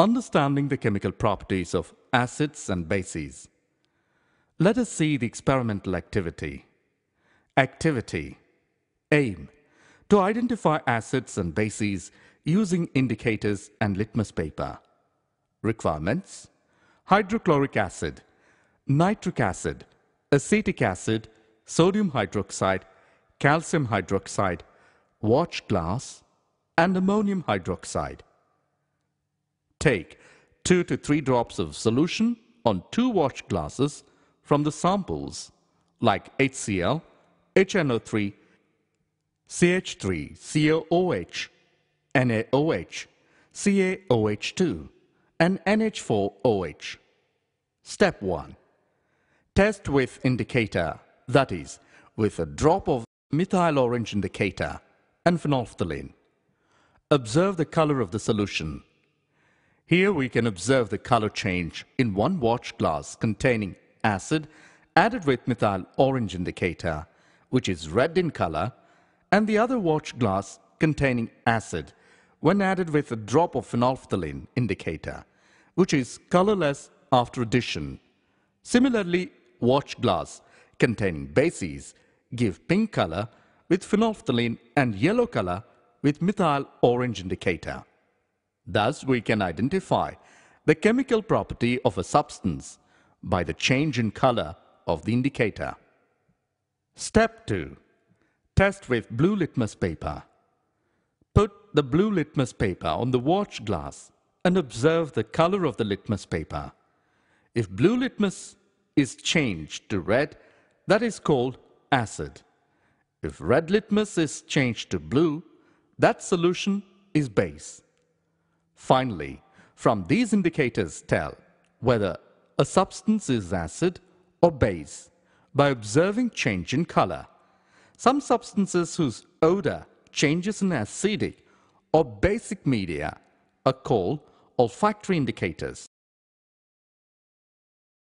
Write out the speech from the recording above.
Understanding the chemical properties of acids and bases. Let us see the experimental activity. Activity. Aim. To identify acids and bases using indicators and litmus paper. Requirements. Hydrochloric acid, nitric acid, acetic acid, sodium hydroxide, calcium hydroxide, watch glass, and ammonium hydroxide. Take 2 to 3 drops of solution on two watch glasses from the samples like HCl, HNO3, CH3, COOH, NaOH, CaOH2, and NH4OH. Step 1. Test with indicator, that is, with a drop of methyl orange indicator and phenolphthalein. Observe the color of the solution. Here we can observe the color change in one watch glass containing acid added with methyl orange indicator, which is red in color, and the other watch glass containing acid when added with a drop of phenolphthalein indicator, which is colorless after addition. Similarly, watch glass containing bases give pink color with phenolphthalein and yellow color with methyl orange indicator. Thus, we can identify the chemical property of a substance by the change in color of the indicator. Step 2. Test with blue litmus paper. Put the blue litmus paper on the watch glass and observe the color of the litmus paper. If blue litmus is changed to red, that is called acid. If red litmus is changed to blue, that solution is base. Finally, from these indicators tell whether a substance is acid or base by observing change in color. Some substances whose odor changes in acidic or basic media are called olfactory indicators.